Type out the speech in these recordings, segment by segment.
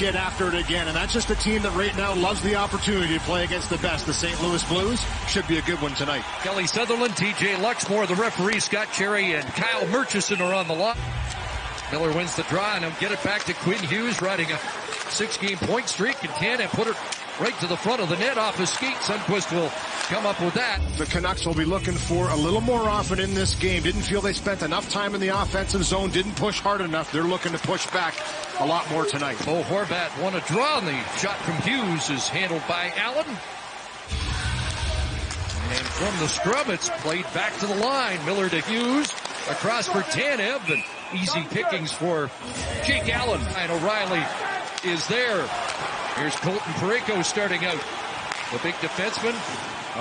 get after it again. And that's just a team that right now loves the opportunity to play against the best. The St. Louis Blues should be a good one tonight. Kelly Sutherland, TJ Luxmore, the referee, Scott Cherry, and Kyle Murchison are on the line. Miller wins the draw and he'll get it back to Quinn Hughes riding a six game point streak and can and put it right to the front of the net off his skate. Sundqvist will come up with that. The Canucks will be looking for a little more often in this game. Didn't feel they spent enough time in the offensive zone. Didn't push hard enough. They're looking to push back a lot more tonight. Bo Horvat won a draw and the shot from Hughes is handled by Allen. And from the scrum, it's played back to the line. Miller to Hughes, across for Tanev, and easy pickings for Jake Allen. And O'Reilly is there. Here's Colton Parayko starting out. The big defenseman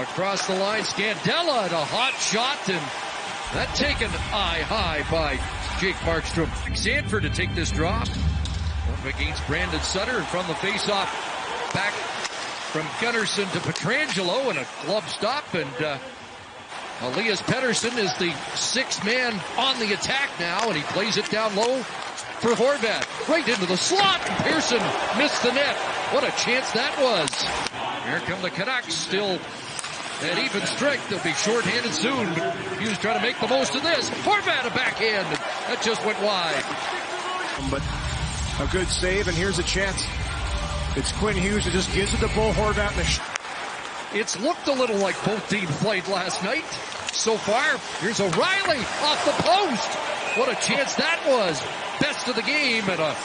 across the line. Scandella at a hot shot and that taken eye high by Jake Markstrom. Sanford to take this draw. Against Brandon Sutter from the faceoff back from Gunnarsson to Pietrangelo and a glove stop and uh, Elias Pettersson is the sixth man on the attack now and he plays it down low for Horvat. Right into the slot. and Pearson missed the net. What a chance that was. Here come the Canucks still at even strength. They'll be shorthanded soon, but Hughes trying to make the most of this. Horvat a backhand. That just went wide. But a good save, and here's a chance. It's Quinn Hughes who just gives it to Bo Horvat. It's looked a little like both teams played last night. So far, here's O'Reilly off the post. What a chance that was. Best of the game and a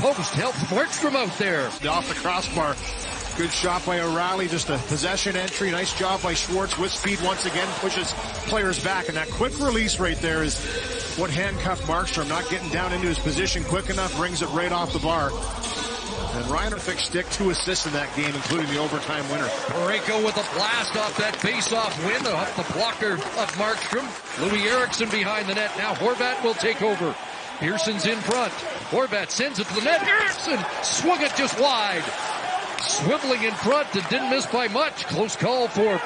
post helps Markstrom out there. Off the crossbar. Good shot by O'Reilly, just a possession entry. Nice job by Schwartz with speed once again, pushes players back. And that quick release right there is what handcuffed Markstrom, not getting down into his position quick enough, brings it right off the bar. And fixed stick, two assists in that game, including the overtime winner. Parayko with a blast off that face-off win, off the blocker of Markstrom. Loui Eriksson behind the net. Now Horvat will take over. Pearson's in front. Horvat sends it to the net. Eriksson swung it just wide. Swiveling in front and didn't miss by much. Close call for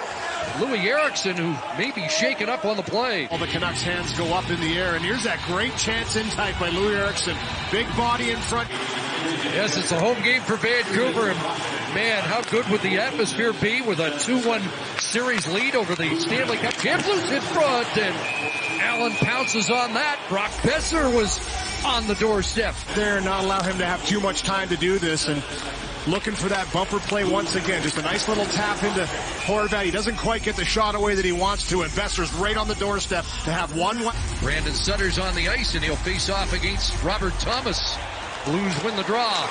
Loui Eriksson, who may be shaken up on the play. All the Canucks' hands go up in the air, and here's that great chance in tight by Loui Eriksson. Big body in front. Yes, it's a home game for Vancouver, and man, how good would the atmosphere be with a 2-1 series lead over the Stanley Cup champions in front, and Allen pounces on that. Brock Boeser was on the doorstep. There, not allow him to have too much time to do this, and looking for that bumper play once again. Just a nice little tap into Horvat. He doesn't quite get the shot away that he wants to, and Boeser's right on the doorstep to have one. Brandon Sutter's on the ice, and he'll face off against Robert Thomas. Blues win the draw.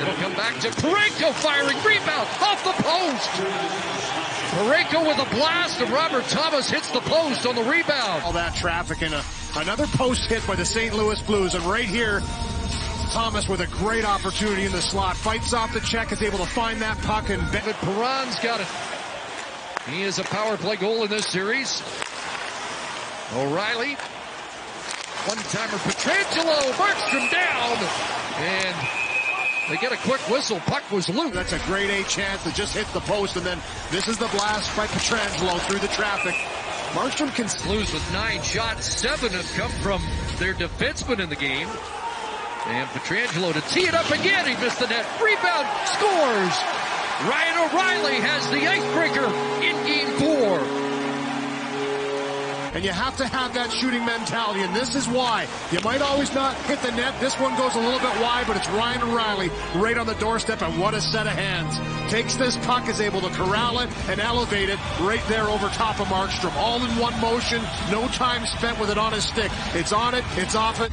It'll come back to Parayko firing rebound off the post. Parayko with a blast and Robert Thomas hits the post on the rebound. All that traffic and a, another post hit by the St. Louis Blues. And right here, Thomas with a great opportunity in the slot. Fights off the check, is able to find that puck and David Perron's got it. He is a power play goal in this series. O'Reilly. One-timer Pietrangelo. Markstrom down. And they get a quick whistle. Puck was loose. That's a great A chance that just hit the post. And then this is the blast by Pietrangelo through the traffic. Markstrom can lose with nine shots. Seven have come from their defenseman in the game. And Pietrangelo to tee it up again. He missed the net. Rebound. Scores. Ryan O'Reilly has the icebreaker in game four. And you have to have that shooting mentality, and this is why. You might always not hit the net. This one goes a little bit wide, but it's Ryan O'Reilly right on the doorstep, and what a set of hands. Takes this puck, is able to corral it and elevate it right there over top of Markstrom. All in one motion, no time spent with it on his stick. It's on it, it's off it.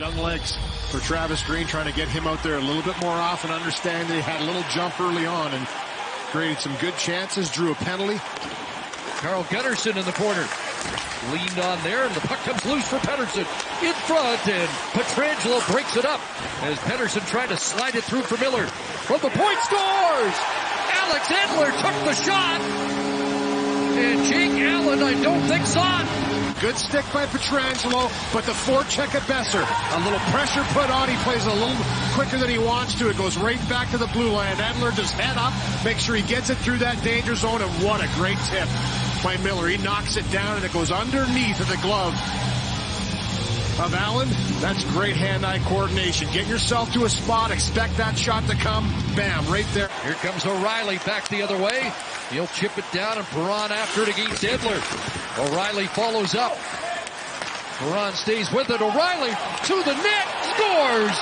Young legs for Travis Green, trying to get him out there a little bit more often, understand that he had a little jump early on and created some good chances, drew a penalty. Carl Gunnarsson in the corner. Leaned on there, and the puck comes loose for Pettersson. In front, and Pietrangelo breaks it up as Pettersson tried to slide it through for Miller. From the point scores! Alex Edler took the shot. And Jake Allen, I don't think saw it. Good stick by Pietrangelo, but the forecheck at Boeser. A little pressure put on. He plays a little quicker than he wants to. It goes right back to the blue line. Edler just head up, make sure he gets it through that danger zone, and what a great tip by Miller. He knocks it down and it goes underneath of the glove of Allen. That's great hand-eye coordination. Get yourself to a spot, expect that shot to come, bam, right there. Here comes O'Reilly back the other way. He'll chip it down and Perron after it against Edler. O'Reilly follows up. Perron stays with it. O'Reilly to the net, scores!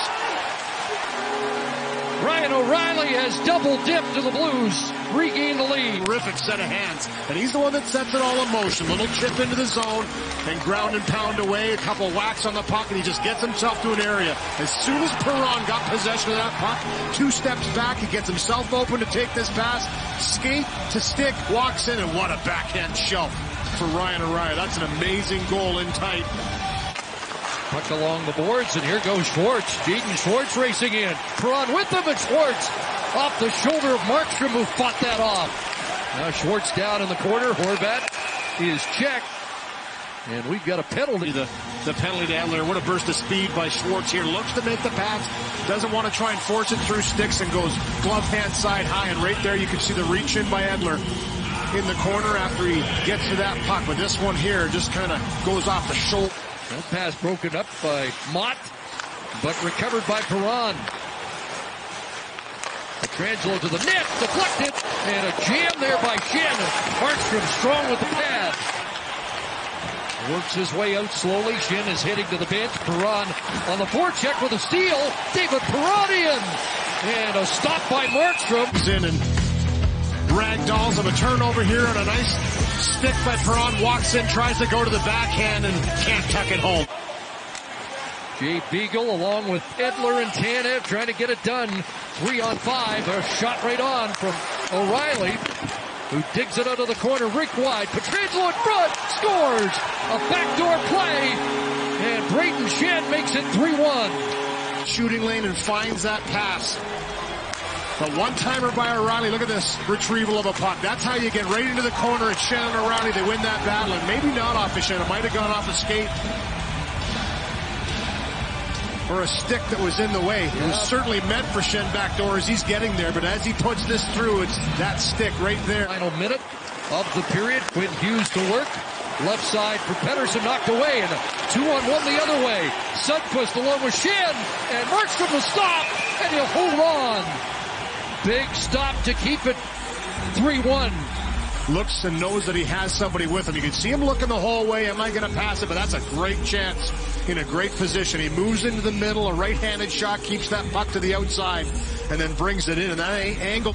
Ryan O'Reilly has double dipped to the Blues, regain the lead. Terrific set of hands. And he's the one that sets it all in motion. Little chip into the zone and ground and pound away. A couple whacks on the puck and he just gets himself to an area. As soon as Perron got possession of that puck, two steps back, he gets himself open to take this pass. Skate to stick, walks in and what a backhand shelf for Ryan O'Reilly. That's an amazing goal in tight. Puck along the boards, and here goes Schwartz. Jaden Schwartz racing in. Perron with him, and Schwartz off the shoulder of Markstrom, who fought that off. Now Schwartz down in the corner. Horvat is checked. And we've got a penalty. The, the penalty to Edler. What a burst of speed by Schwartz here. Looks to make the pass. Doesn't want to try and force it through sticks and goes glove hand side high. And right there you can see the reach in by Edler in the corner after he gets to that puck. But this one here just kind of goes off the shoulder. That pass broken up by Motte, but recovered by Perron. Pietrangelo to the net, deflected, and a jam there by Schenn. Markstrom strong with the pad. Works his way out slowly. Schenn is heading to the bench. Perron on the forecheck with a steal. David Perronian. And a stop by Markstrom. He's in and ragdolls of a turnover here and a nice stick by Perron, walks in, tries to go to the backhand and can't tuck it home. Jay Beagle along with Edler and Tanev trying to get it done. Three on five. A shot right on from O'Reilly who digs it out of the corner. Rick wide. Pietrangelo in front. Scores. A backdoor play. And Brayden Schenn makes it 3-1. Shooting lane and finds that pass. The one-timer by O'Reilly. Look at this retrieval of a puck. That's how you get right into the corner. It's Shannon O'Reilly. They win that battle. And maybe not off the Schenn. It might have gone off a skate. Or a stick that was in the way. It was certainly meant for backdoor as he's getting there. But as he puts this through, it's that stick right there. Final minute of the period. Quinn Hughes to work. Left side for Pettersson knocked away and two on one the other way. Sundqvist along with Schenn and Markstrom will stop and he'll hold on. Big stop to keep it 3-1. Looks and knows that he has somebody with him. You can see him look in the hallway. Am I going to pass it? But that's a great chance in a great position. He moves into the middle. A right-handed shot keeps that puck to the outside and then brings it in. And that angle...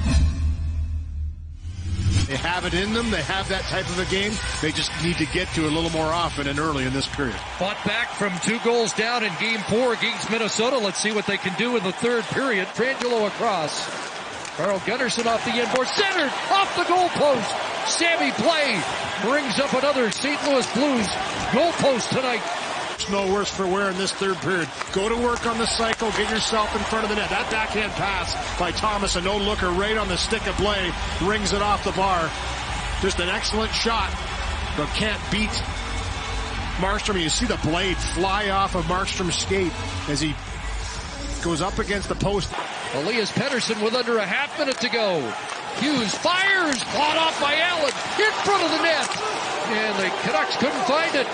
They have it in them. They have that type of a game. They just need to get to it a little more often and early in this period. Fought back from two goals down in game four against Minnesota. Let's see what they can do in the third period. Pietrangelo across. Carl Gunnarsson off the inboard, centered, off the goalpost. Sammy Blais brings up another St. Louis Blues goalpost tonight. It's no worse for wear in this third period. Go to work on the cycle, get yourself in front of the net. That backhand pass by Thomas, a no-looker right on the stick of Blais, rings it off the bar. Just an excellent shot, but can't beat Markstrom. You see the blade fly off of Markstrom's skate as he goes up against the post. Elias Pettersson with under a half minute to go. Hughes fires, fought off by Allen, in front of the net. And the Canucks couldn't find it.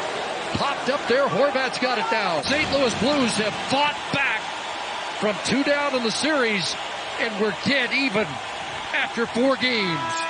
Popped up there, Horvat's got it now. St. Louis Blues have fought back from two down in the series, and we're dead even after four games.